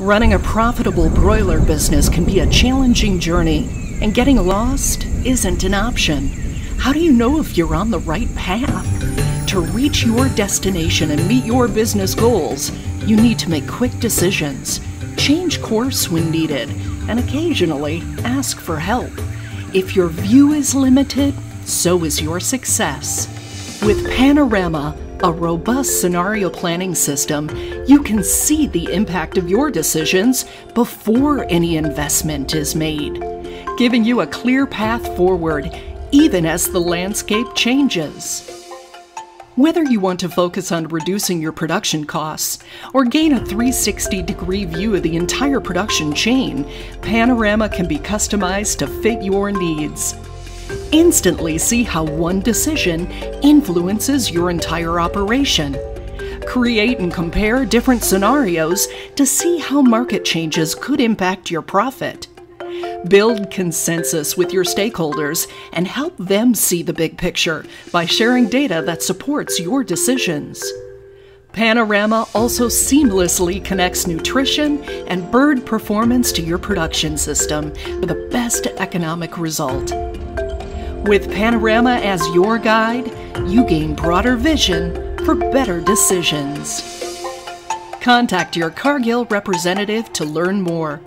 Running a profitable broiler business can be a challenging journey, and getting lost isn't an option. How do you know if you're on the right path? To reach your destination and meet your business goals, you need to make quick decisions, change course when needed, and occasionally ask for help. If your view is limited, so is your success. With Panorama, a robust scenario planning system, you can see the impact of your decisions before any investment is made, giving you a clear path forward even as the landscape changes. Whether you want to focus on reducing your production costs or gain a 360 degree view of the entire production chain, Panorama can be customized to fit your needs. Instantly see how one decision influences your entire operation. Create and compare different scenarios to see how market changes could impact your profit. Build consensus with your stakeholders and help them see the big picture by sharing data that supports your decisions. Panorama also seamlessly connects nutrition and bird performance to your production system for the best economic result. With Panorama as your guide, you gain broader vision for better decisions. Contact your Cargill representative to learn more.